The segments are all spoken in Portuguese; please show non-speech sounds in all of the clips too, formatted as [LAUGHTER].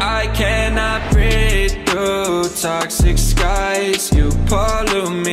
I cannot breathe through toxic skies. You pollute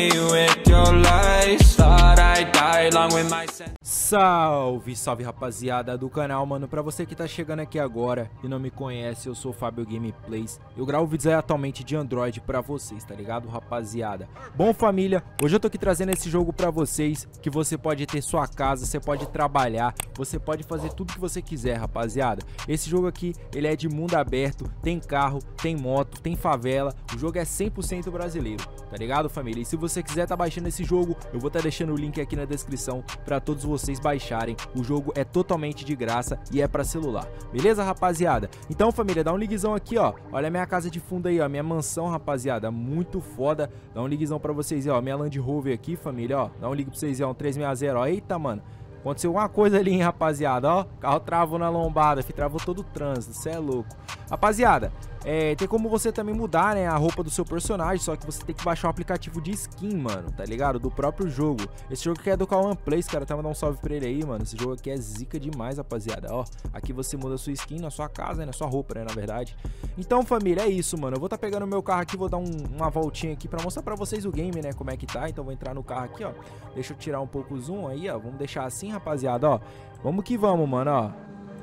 Salve, salve rapaziada do canal, mano. Pra você que tá chegando aqui agora e não me conhece, eu sou o Fábio Gameplays. Eu gravo vídeos aí atualmente de Android pra vocês, tá ligado, rapaziada? Bom, família, hoje eu tô aqui trazendo esse jogo pra vocês, que você pode ter sua casa, você pode trabalhar, você pode fazer tudo que você quiser, rapaziada. Esse jogo aqui, ele é de mundo aberto, tem carro, tem moto, tem favela, o jogo é 100% brasileiro, tá ligado, família? E se você quiser tá baixando esse jogo, eu vou tá deixando o link aqui na descrição pra todos vocês baixarem. O jogo é totalmente de graça e é pra celular. Beleza, rapaziada? Então, família, dá um liguezão aqui, ó. Olha a minha casa de fundo aí, ó. Minha mansão, rapaziada. Muito foda. Dá um liguezão pra vocês, ó. Minha Land Rover aqui, família, ó. Dá um ligue pra vocês, ó. Um 360, ó. Eita, mano. Aconteceu alguma coisa ali, hein, rapaziada, ó. Carro travou na lombada, fi, travou todo o trânsito, cê é louco. Rapaziada, é, tem como você também mudar, né, a roupa do seu personagem, só que você tem que baixar o aplicativo de skin, mano, tá ligado? Do próprio jogo. Esse jogo aqui é do Kawan Plays, cara, tá mandando um salve pra ele aí, mano. Esse jogo aqui é zica demais, rapaziada, ó. Aqui você muda a sua skin na sua casa, né, na sua roupa, né, na verdade. Então, família, é isso, mano. Eu vou tá pegando o meu carro aqui, vou dar um, uma voltinha aqui pra mostrar pra vocês o game, né, como é que tá. Então, vou entrar no carro aqui, ó. Deixa eu tirar um pouco o zoom aí, ó. Vamos deixar assim, rapaziada, ó. Vamos que vamos, mano, ó.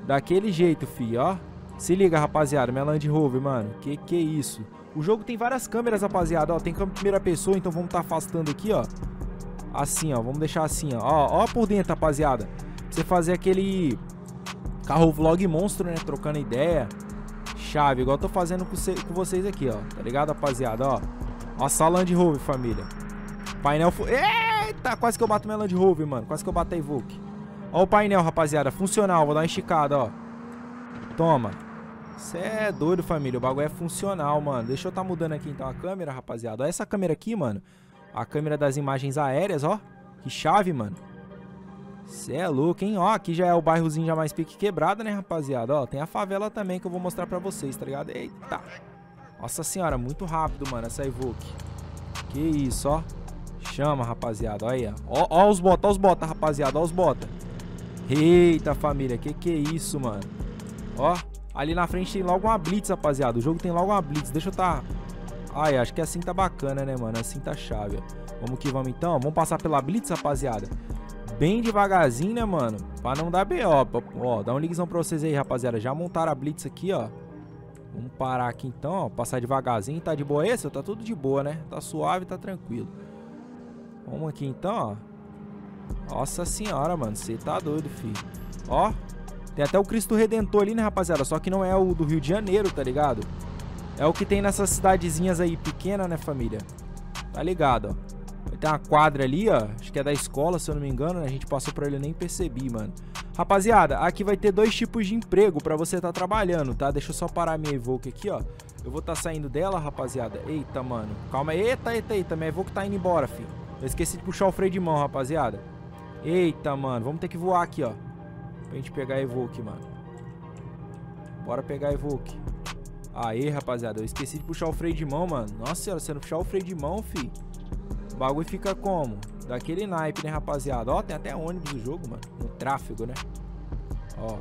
Daquele jeito, fi, ó. Se liga, rapaziada, minha Land Rover, mano. Que que é isso? O jogo tem várias câmeras, rapaziada, ó. Tem câmera primeira pessoa, então vamos tá afastando aqui, ó. Assim, ó. Vamos deixar assim, ó. Ó, ó por dentro, rapaziada. Pra você fazer aquele carro vlog monstro, né? Trocando ideia. Chave, igual eu tô fazendo com, vocês aqui, ó. Tá ligado, rapaziada, ó. Ó, só Land Rover, família. Painel... Eita, quase que eu bato minha Land Rover, mano. Quase que eu bato a Evoque. Ó o painel, rapaziada. Funcional. Vou dar uma esticada, ó. Toma. Cê é doido, família. O bagulho é funcional, mano. Deixa eu tá mudando aqui, então, a câmera, rapaziada. Ó essa câmera aqui, mano. A câmera das imagens aéreas, ó. Que chave, mano. Cê é louco, hein? Ó, aqui já é o bairrozinho já mais pique quebrado, né, rapaziada? Ó, tem a favela também que eu vou mostrar pra vocês, tá ligado? Eita. Nossa senhora, muito rápido, mano, essa Evoque. Que isso, ó. Chama, rapaziada. Olha aí, ó. Ó os bota, ó os bota, rapaziada. Ó os bota. Eita, família. Que que é isso, mano? Ó. Ali na frente tem logo uma blitz, rapaziada. O jogo tem logo uma blitz. Deixa eu tá... Ai, acho que assim tá bacana, né, mano? Assim tá chave, ó. Vamos que vamos, então. Vamos passar pela blitz, rapaziada. Bem devagarzinho, né, mano? Pra não dar B.O. Ó, dá um ligação pra vocês aí, rapaziada. Já montaram a blitz aqui, ó. Vamos parar aqui, então, ó. Passar devagarzinho. Tá de boa esse? Tá tudo de boa, né? Tá suave, tá tranquilo. Vamos aqui, então, ó. Nossa senhora, mano. Você tá doido, filho. Ó. Tem até o Cristo Redentor ali, né, rapaziada? Só que não é o do Rio de Janeiro, tá ligado? É o que tem nessas cidadezinhas aí pequenas, né, família? Tá ligado, ó. Tem uma quadra ali, ó. Acho que é da escola, se eu não me engano. Né? A gente passou por ele e nem percebi, mano. Rapaziada, aqui vai ter dois tipos de emprego pra você tá trabalhando, tá? Deixa eu só parar minha Evoque aqui, ó. Eu vou tá saindo dela, rapaziada. Eita, mano. Calma aí. Eita, eita, eita. Minha Evoque tá indo embora, filho. Eu esqueci de puxar o freio de mão, rapaziada. Eita, mano. Vamos ter que voar aqui, ó. Pra gente pegar a Evoque, mano. Bora pegar a Evoque. Aí, rapaziada. Eu esqueci de puxar o freio de mão, mano. Nossa senhora, se eu não puxar o freio de mão, fi. O bagulho fica como? Daquele naipe, né, rapaziada? Ó, tem até ônibus no jogo, mano. No tráfego, né? Ó.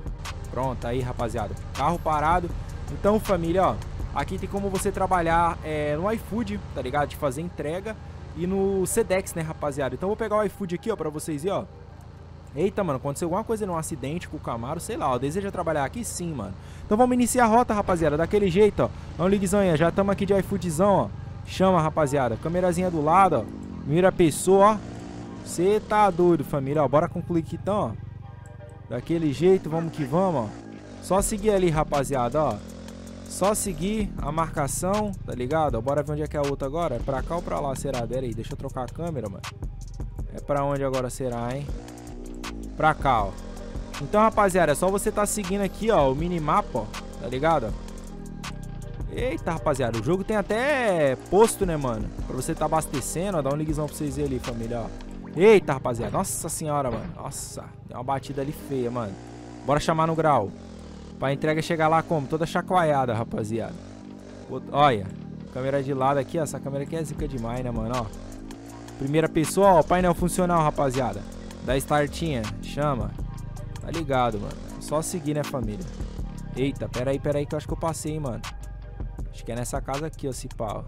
Pronto, aí, rapaziada. Carro parado. Então, família, ó. Aqui tem como você trabalhar é, no iFood, tá ligado? De fazer entrega. E no Sedex, né, rapaziada? Então vou pegar o iFood aqui, ó, pra vocês aí, ó. Eita, mano, aconteceu alguma coisa num acidente com o Camaro, sei lá, ó, deseja trabalhar aqui? Sim, mano. Então vamos iniciar a rota, rapaziada, daquele jeito, ó. Um liguezão aí, já estamos aqui de iFoodzão, ó. Chama, rapaziada. Câmerazinha do lado, ó. Mira a pessoa, ó. Você tá doido, família, ó. Bora concluir aqui, então, ó. Daquele jeito, vamos que vamos, ó. Só seguir ali, rapaziada, ó. Só seguir a marcação, tá ligado? Bora ver onde é que é a outra agora. É pra cá ou pra lá, será? Pera aí, deixa eu trocar a câmera, mano. É pra onde agora será, hein? Pra cá, ó. Então, rapaziada, é só você tá seguindo aqui, ó, o minimapa, ó. Tá ligado? Eita, rapaziada, o jogo tem até posto, né, mano? Pra você tá abastecendo, ó. Dá um liguezão pra vocês verem ali, família, ó. Eita, rapaziada. Nossa senhora, mano. Nossa, deu uma batida ali feia, mano. Bora chamar no grau. Pra entrega chegar lá como? Toda chacoalhada, rapaziada. Olha, câmera de lado aqui, ó. Essa câmera aqui é zica demais, né, mano? Ó. Primeira pessoa, ó. Painel funcional, rapaziada. Dá startinha. Chama. Tá ligado, mano. Só seguir, né, família? Eita, pera aí, pera aí que eu acho que eu passei, mano. Acho que é nessa casa aqui, ó, esse pau.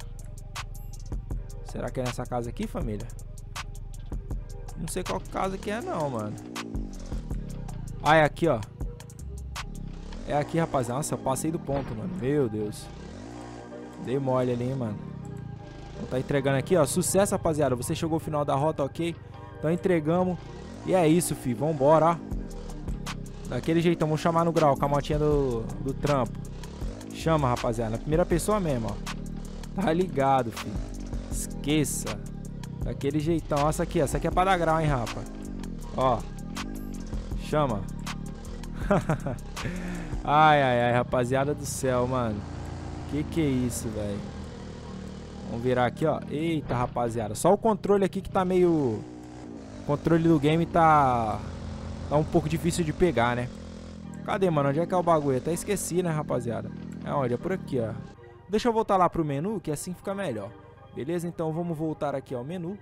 Será que é nessa casa aqui, família? Não sei qual casa que é não, mano. Ah, é aqui, ó. É aqui, rapaziada. Nossa, eu passei do ponto, mano. Meu Deus. Dei mole ali, hein, mano. Então tá entregando aqui, ó. Sucesso, rapaziada. Você chegou ao final da rota, ok? Então entregamos. E é isso, fi. Vambora, ó. Daquele jeitão. Vamos chamar no grau com a motinha do, do trampo. Chama, rapaziada. Na primeira pessoa mesmo, ó. Tá ligado, fi. Esqueça. Daquele jeitão. Essa aqui, essa aqui é pra dar grau, hein, rapa. Ó. Chama. [LAUGHS] ai, ai, ai, rapaziada do céu, mano. Que que é isso, velho? Vamos virar aqui, ó. Eita, rapaziada. Só o controle aqui que tá meio... O controle do game tá... Tá um pouco difícil de pegar, né? Cadê, mano? Onde é que é o bagulho? Até esqueci, né, rapaziada? É onde? É por aqui, ó. Deixa eu voltar lá pro menu, que assim fica melhor. Beleza? Então vamos voltar aqui ao menu.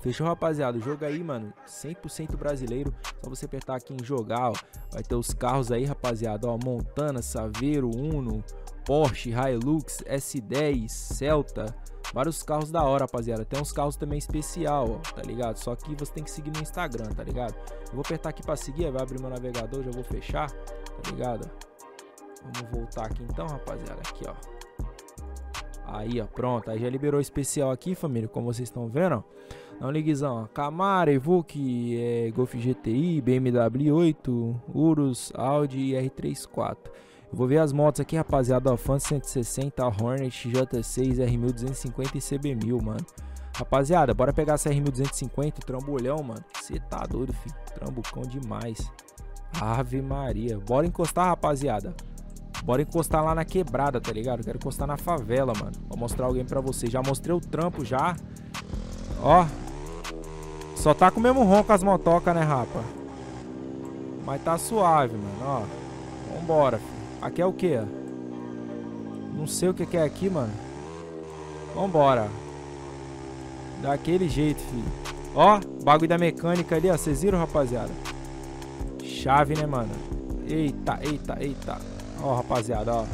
Fechou, rapaziada? O jogo aí, mano, 100% brasileiro. Só você apertar aqui em jogar, ó. Vai ter os carros aí, rapaziada, ó. Montana, Saveiro, Uno, Porsche, Hilux, S10, Celta. Vários carros da hora, rapaziada. Tem uns carros também especial, ó, tá ligado? Só que você tem que seguir no Instagram, tá ligado? Eu vou apertar aqui pra seguir, vai abrir meu navegador, já vou fechar, tá ligado? Vamos voltar aqui então, rapaziada. Aqui, ó. Aí, ó, pronto. Aí já liberou especial aqui, família, como vocês estão vendo, ó. Um liguezão, ó. Camaro, Evoque, é, Golf GTI, BMW 8, Urus, Audi e R34. Vou ver as motos aqui, rapaziada, ó. Fan 160, Hornet, J6, R1250 e CB1000, mano. Rapaziada, bora pegar essa R1250, trambolhão, mano. Você tá doido, filho. Trambucão demais. Ave Maria. Bora encostar, rapaziada. Bora encostar lá na quebrada, tá ligado? Quero encostar na favela, mano. Vou mostrar alguém pra vocês. Já mostrei o trampo, já. Ó. Só tá com o mesmo ronco as motocas, né, rapa? Mas tá suave, mano, ó. Vambora, filho. Aqui é o que? Não sei o que é aqui, mano. Vambora. Daquele jeito, filho. Ó, bagulho da mecânica ali, ó. Vocês viram, rapaziada? Chave, né, mano? Eita, eita, eita. Ó, rapaziada, ó.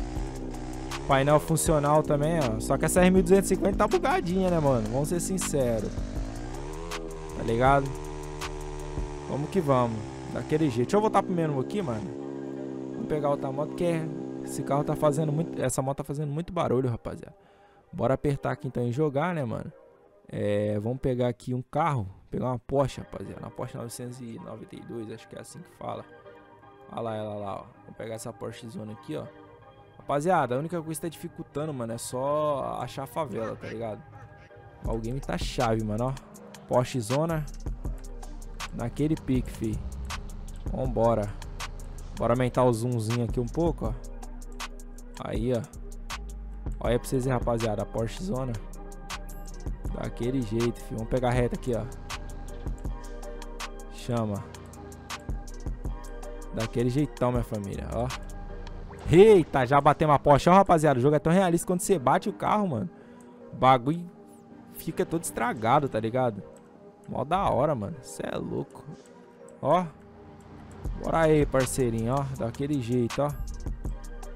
Painel funcional também, ó. Só que essa R1250 tá bugadinha, né, mano? Vamos ser sinceros. Tá ligado? Vamos que vamos. Daquele jeito. Deixa eu voltar pro menu aqui, mano. Vamos pegar outra moto, porque esse carro tá fazendo muito... Essa moto tá fazendo muito barulho, rapaziada. Bora apertar aqui então em jogar, né, mano? É, vamos pegar aqui um carro. Pegar uma Porsche, rapaziada. Uma Porsche 992, acho que é assim que fala. Olha lá ela lá, ó. Vou pegar essa Porsche Zona aqui, ó. Rapaziada, a única coisa que tá dificultando, mano, é só achar a favela, tá ligado? Ó, o game tá chave, mano, ó. Porsche Zona. Naquele pique, fi. Vambora. Bora aumentar o zoomzinho aqui um pouco, ó. Aí, ó. Olha pra vocês verem, rapaziada. A Porsche Zona. Daquele jeito, fi. Vamos pegar reta aqui, ó. Chama. Daquele jeitão, minha família, ó. Eita, já bateu uma Porsche, ó, rapaziada. O jogo é tão realista quando você bate o carro, mano. O bagulho fica todo estragado, tá ligado? Mó da hora, mano. Você é louco. Ó. Bora aí, parceirinho, ó. Daquele jeito, ó.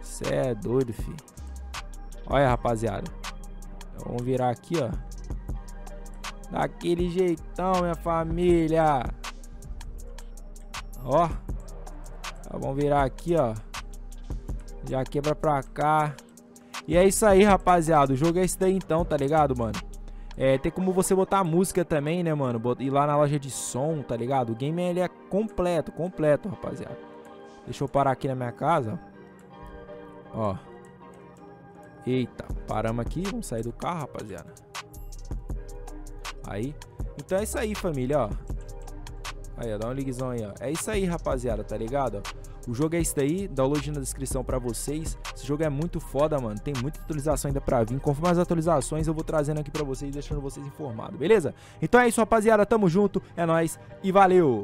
Você é doido, fi. Olha, rapaziada. Vamos virar aqui, ó. Daquele jeitão, minha família. Ó. Tá, vamos virar aqui, ó. Já quebra pra cá. E é isso aí, rapaziada. O jogo é esse daí então, tá ligado, mano? É, tem como você botar música também, né, mano? Ir lá na loja de som, tá ligado? O game ele é completo, completo, rapaziada. Deixa eu parar aqui na minha casa. Ó. Eita, paramos aqui. Vamos sair do carro, rapaziada. Aí. Então é isso aí, família, ó. Aí, ó, dá um liguezão aí, ó. É isso aí, rapaziada, tá ligado? O jogo é esse daí, download na descrição pra vocês. Esse jogo é muito foda, mano. Tem muita atualização ainda pra vir. Conforme as atualizações, eu vou trazendo aqui pra vocês, deixando vocês informados, beleza? Então é isso, rapaziada. Tamo junto, é nóis e valeu!